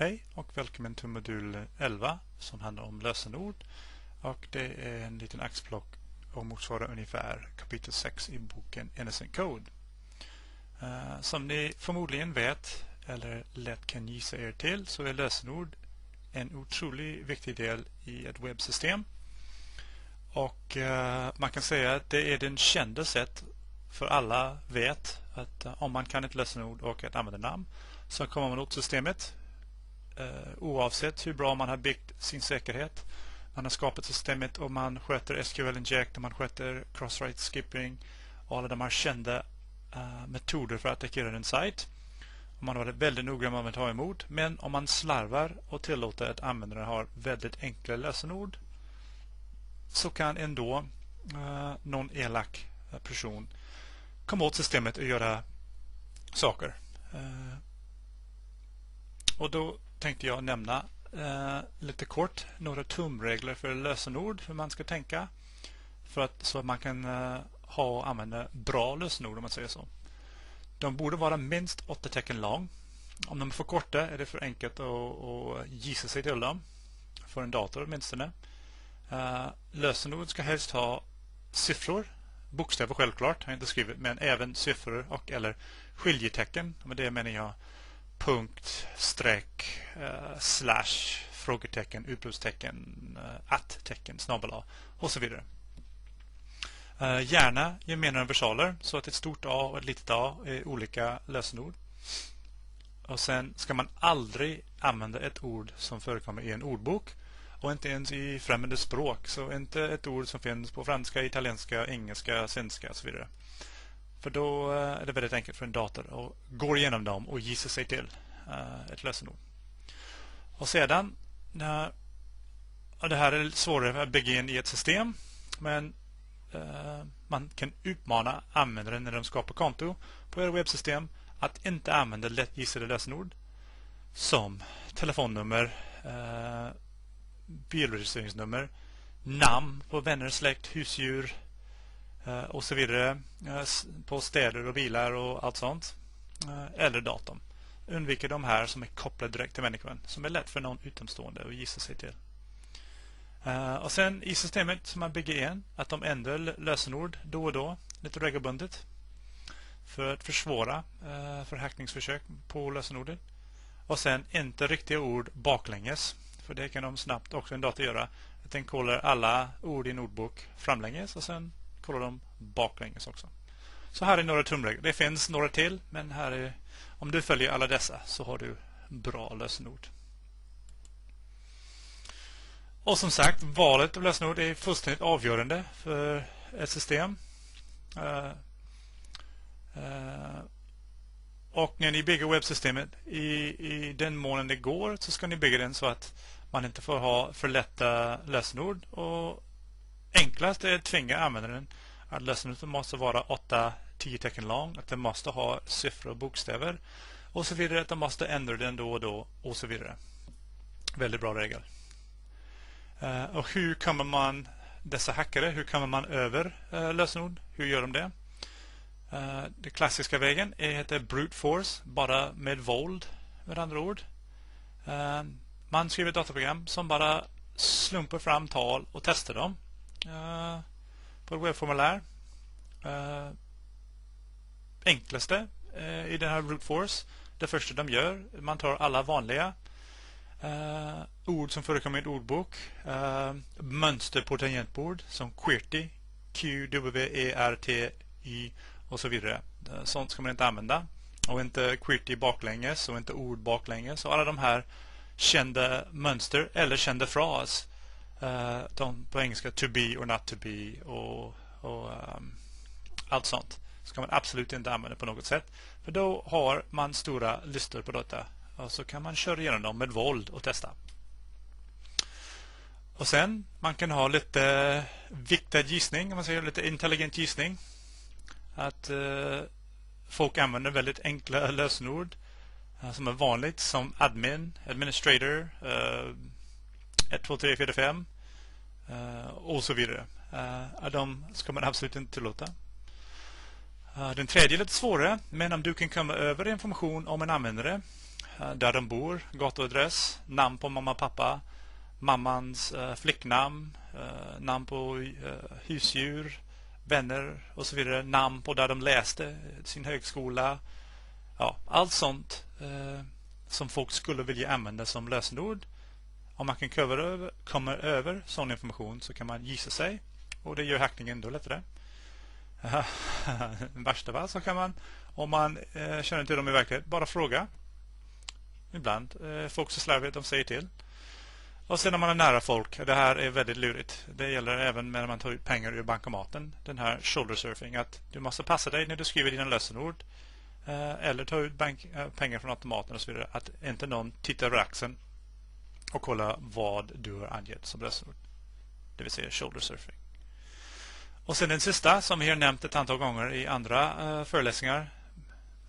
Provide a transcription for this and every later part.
Hej och välkommen till modul 11 som handlar om lösenord. Och det är en liten axplock och motsvarar ungefär kapitel 6 i boken Innocent Code. Uh, som ni förmodligen vet eller lätt kan gissa er till så är lösenord en otroligt viktig del i ett webbsystem. Och uh, man kan säga att det är den kända sätt för alla vet att uh, om man kan ett lösenord och ett användarnamn så kommer man åt systemet Eh, oavsett hur bra man har byggt sin säkerhet. Man har skapat systemet och man sköter SQL inject och man sköter cross-site skipping och alla de här kända eh, metoder för att attackera en sajt. Man har varit väldigt noggrann med att ta emot. Men om man slarvar och tillåter att användaren har väldigt enkla lösenord så kan ändå eh, någon elak eh, person komma åt systemet och göra saker. Och då tänkte jag nämna eh, lite kort några tumregler för lösenord, hur man ska tänka för att, så att man kan eh, ha och använda bra lösenord om man säger så. De borde vara minst åtta tecken lång. Om de är för korta är det för enkelt att, att gissa sig till dem. För en dator åtminstone. Eh, lösenord ska helst ha siffror, bokstäver självklart, har jag inte skrivit, men även siffror och eller skiljetecken. Med det menar jag punkt, streck, eh, slash, frågetecken, utropstecken, eh, att-tecken, snabel och så vidare. Eh, gärna gemena versaler så att ett stort A och ett litet A är olika lösenord. Och sen ska man aldrig använda ett ord som förekommer i en ordbok och inte ens i främmande språk. Så inte ett ord som finns på franska, italienska, engelska, svenska och så vidare. För då eh, är det väldigt enkelt för en dator att gå igenom dem och gissa sig till eh, ett lösenord. Och sedan, och det här är svårare att bygga in i ett system, men eh, man kan utmana användaren när de skapar konto på era webbsystem att inte använda lättgissade lösenord som telefonnummer, bilregistreringsnummer, namn på vänner, släkt, husdjur, Eh, och så vidare eh, på städer och bilar och allt sånt. Eh, eller datorn. Undviker de här som är kopplade direkt till människan som är lätt för någon utomstående att gissa sig till. Eh, och sen i systemet som man bygger igen att de ändrar lösenord då och då lite regelbundet för att försvåra eh, för hackningsförsök på lösenordet. Och sen inte riktiga ord baklänges. För det kan de snabbt också en dator göra. Att den kollar alla ord i en ordbok framlänges och sen kollar dem baklänges också. Så här är några tumregler. Det finns några till, men här är, om du följer alla dessa så har du bra lösenord. Och som sagt, valet av lösenord är fullständigt avgörande för ett system. Uh, uh, och när ni bygger webbsystemet i, i den mån det går så ska ni bygga den så att man inte får ha för lätta lösenord och enklast är att tvinga användaren att lösenordet måste vara 8-10 tecken lång, att den måste ha siffror och bokstäver och så vidare, att de måste ändra den då och då och så vidare. Väldigt bra regel. Eh, och hur kommer man dessa hackare, hur kommer man över eh, lösenord? Hur gör de det? Eh, den klassiska vägen är heter brute force, bara med våld med andra ord. Man skriver ett dataprogram som bara slumpar fram tal och testar dem Eh, på ett webbformulär. Eh, enklaste eh, i den här brute force, det första de gör, man tar alla vanliga ord som förekommer i en ordbok, mönster på tangentbord som QWERTY, Q, W, E, R, T, Y och så vidare. Sånt ska man inte använda. Och inte QWERTY baklänges och inte ord baklänges. Och alla de här kända mönster eller kända fras Uh, de på engelska to be or not to be och, och um, allt sånt ska man absolut inte använda på något sätt. För då har man stora listor på detta och så kan man köra igenom dem med våld och testa. Och sen man kan ha lite viktad gissning, om man säger lite intelligent gissning. Att uh, folk använder väldigt enkla lösenord uh, som är vanligt som admin, administrator, 1, 2, 3, 4, 5 och så vidare. Eh, de ska man absolut inte tillåta. Eh, den tredje är lite svårare, men om du kan komma över information om en användare eh, där de bor, gatuadress, namn på mamma och pappa, mammans flicknamn, namn på husdjur, vänner och så vidare, namn på där de läste sin högskola. Ja, allt sånt som folk skulle vilja använda som lösenord. Om man kan komma över, kommer över sån information så kan man gissa sig och det gör hackningen då lättare. Värsta fall så kan man, om man eh, känner till dem i verkligheten, bara fråga. Ibland. Eh, folk så slarvigt, de säger till. Och sen när man är nära folk, det här är väldigt lurigt. Det gäller även när man tar ut pengar ur bankomaten. Den här shoulder surfing, att du måste passa dig när du skriver dina lösenord. Eh, eller ta ut bank, eh, pengar från automaten och så vidare. Att inte någon tittar över axeln och kolla vad du har angett som lösenord. Det vill säga shoulder surfing. Och sen den sista som vi har nämnt ett antal gånger i andra uh, föreläsningar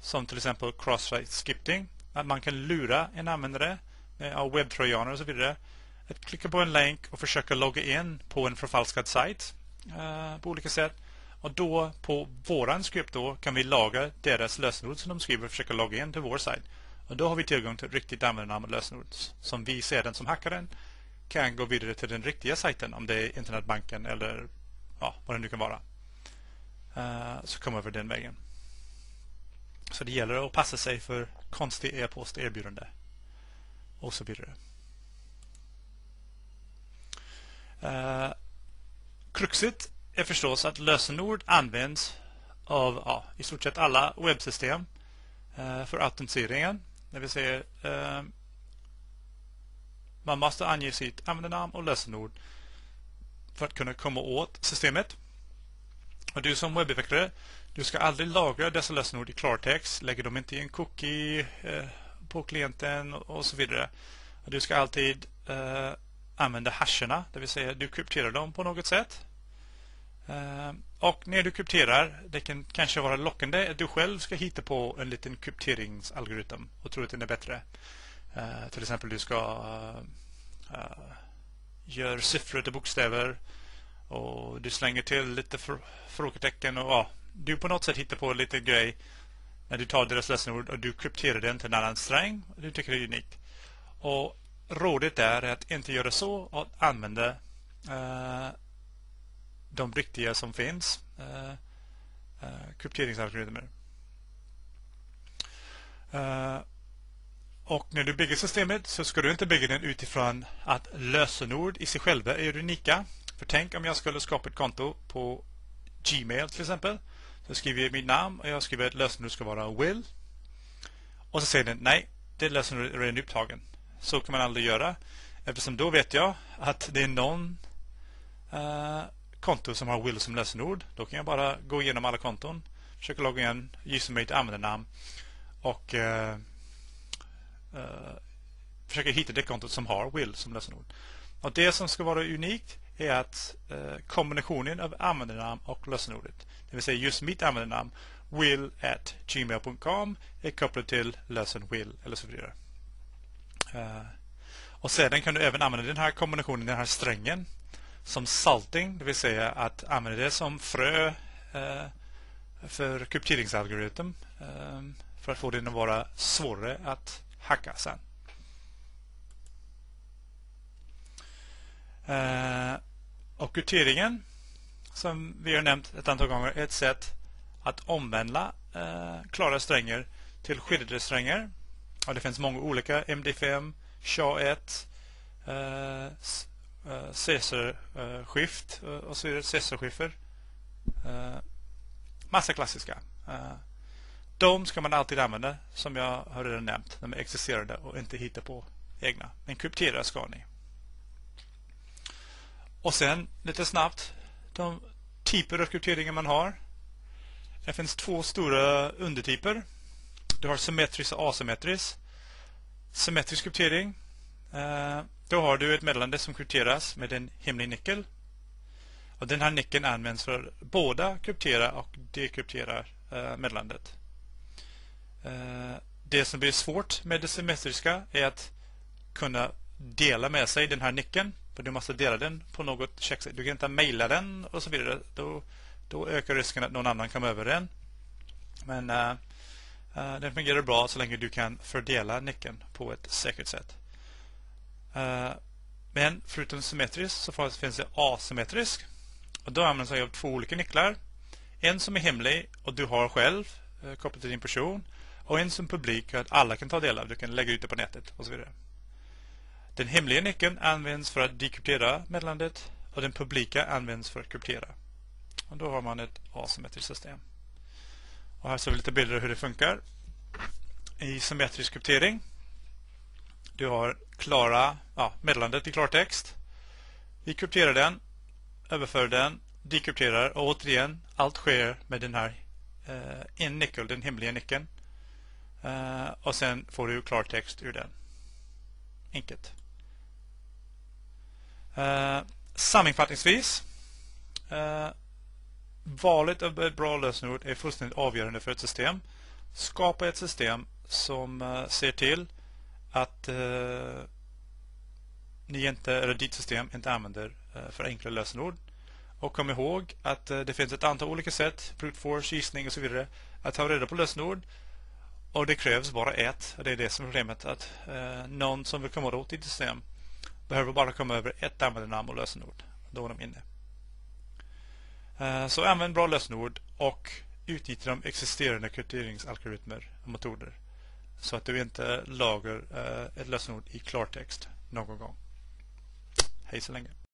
som till exempel cross-site skipping. Att man kan lura en användare eh, av webbtrojaner och så vidare. Att klicka på en länk och försöka logga in på en förfalskad sajt uh, på olika sätt. Och då på våran script då kan vi laga deras lösenord som de skriver och försöka logga in till vår sajt. Och då har vi tillgång till riktigt användarnamn och lösenord som vi ser den som hackaren kan gå vidare till den riktiga sajten om det är internetbanken eller ja, vad det nu kan vara. Uh, så kommer över den vägen. Så det gäller att passa sig för konstig e-post erbjudande och så vidare. Uh, Kruxet är förstås att lösenord används av ja, i stort sett alla webbsystem uh, för autentiseringen. När vi säger eh, man måste ange sitt användarnamn och lösenord för att kunna komma åt systemet. Och du som webbutvecklare, du ska aldrig lagra dessa lösenord i klartext. Lägger dem inte i en cookie eh, på klienten och så vidare. Och du ska alltid eh, använda hasherna, det vill säga du krypterar dem på något sätt. Eh, och när du krypterar, det kan kanske vara lockande att du själv ska hitta på en liten krypteringsalgoritm och tro att den är bättre. Uh, till exempel du ska eh, eh, uh, gör siffror till bokstäver och du slänger till lite frågetecken och ja, du på något sätt hittar på lite grej när du tar deras lösenord och du krypterar den till en annan sträng och du tycker det är unikt. Och rådet är att inte göra så och använda uh, de riktiga som finns uh, uh, krypteringsalgoritmer. Eh, och när du bygger systemet så ska du inte bygga den utifrån att lösenord i sig själva är unika. För tänk om jag skulle skapa ett konto på Gmail till exempel. Så skriver jag mitt namn och jag skriver att lösenord ska vara Will. Och så säger den nej, det lösenordet är redan upptagen. Så kan man aldrig göra. Eftersom då vet jag att det är någon uh, konto som har Will som lösenord. Då kan jag bara gå igenom alla konton. Försöka logga in, gissa mig ett användarnamn. Och uh, uh, försöka hitta det kontot som har will som lösenord. Och det som ska vara unikt är att uh, kombinationen av användarnamn och lösenordet, det vill säga just mitt användarnamn will at gmail.com är kopplat till lösen will eller så vidare. Uh, och sedan kan du även använda den här kombinationen, den här strängen som salting, det vill säga att använda det som frö eh, för krypteringsalgoritm eh, för att få den att vara svårare att hacka sen. Eh, och krypteringen som vi har nämnt ett antal gånger är ett sätt att omvandla eh, klara strängar till skyddade strängar. Och det finns många olika MD5, SHA-1, eh, Eh, Caesar-skift eh, och så vidare. Caesar-skiffer. Eh, massa klassiska. De ska man alltid använda, som jag har redan nämnt. De är existerande och inte hitta på egna. Men kryptera ska ni. Och sen lite snabbt, de typer av krypteringar man har. Det finns två stora undertyper. Du har symmetrisk och asymmetrisk. Symmetrisk kryptering. Eh, då har du ett meddelande som krypteras med en hemlig nyckel. Och den här nyckeln används för båda kryptera och dekryptera eh, meddelandet. Eh, det som blir svårt med det symmetriska är att kunna dela med sig den här nyckeln. För du måste dela den på något checksätt. Du kan inte mejla den och så vidare. Då, då ökar risken att någon annan kommer över den. Men uh, Uh, den fungerar bra så länge du kan fördela nyckeln på ett säkert sätt. Eh, men förutom symmetrisk så finns det asymmetrisk. Och då använder sig av två olika nycklar. En som är hemlig och du har själv eh, kopplat till din person. Och en som är publik att alla kan ta del av. Du kan lägga ut det på nätet och så vidare. Den hemliga nyckeln används för att dekryptera meddelandet och den publika används för att kryptera. Och då har man ett asymmetriskt system. Och här ser vi lite bilder hur det funkar. I symmetrisk kryptering. Du har klara ja, meddelandet i klartext. Vi krypterar den, överför den, dekrypterar och återigen allt sker med den här eh, en nyckel, den hemliga nyckeln. Eh, och sen får du klartext ur den. Enkelt. Eh, sammanfattningsvis. Eh, valet av ett bra lösenord är fullständigt avgörande för ett system. Skapa ett system som eh, ser till att eh, ni inte, eller ditt system inte använder eh, för enkla lösenord. Och kom ihåg att eh, det finns ett antal olika sätt, brute force, gissning och så vidare, att ta reda på lösenord. Och det krävs bara ett. Och det är det som är problemet. Att eh, någon som vill komma åt ditt system behöver bara komma över ett användarnamn och lösenord. Då är de inne. Eh, så använd bra lösenord och utnyttja de existerande krypteringsalgoritmer och metoder. Så att du inte lagar eh, ett lösenord i klartext någon gång. Hej så länge.